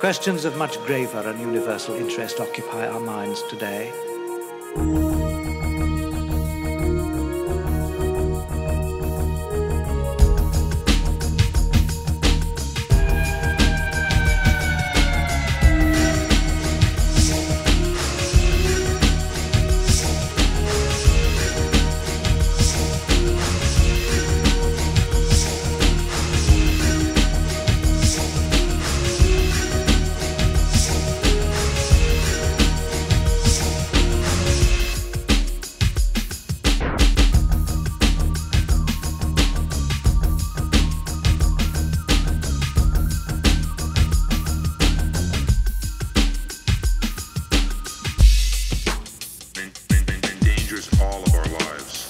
Questions of much graver and universal interest occupy our minds today. All of our lives.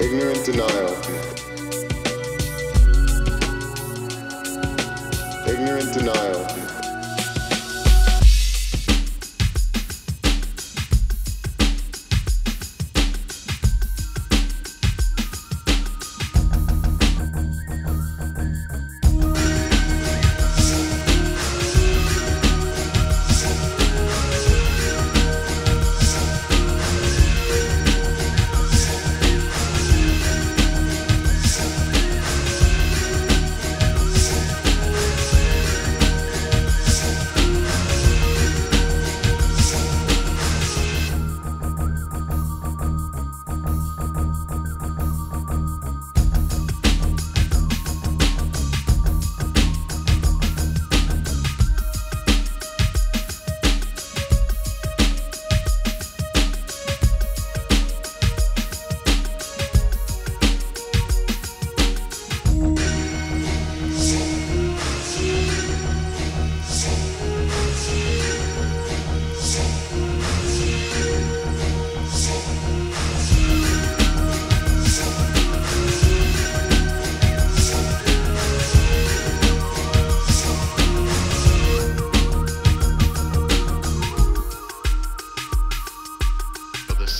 Ignorant denial. Denial.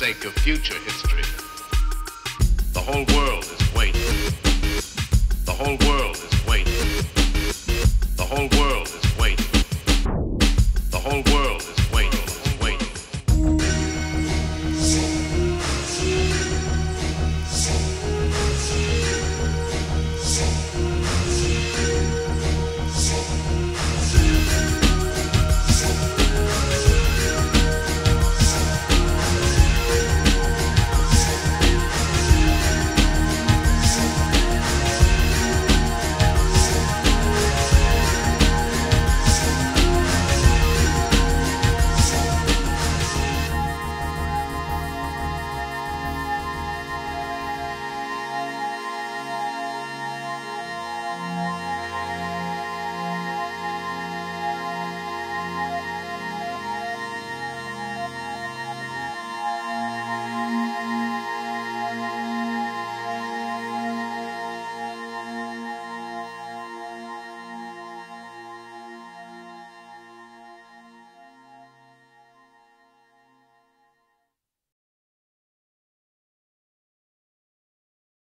sake of future history. The whole world is waiting. The whole world is waiting. The whole world is waiting. The whole world.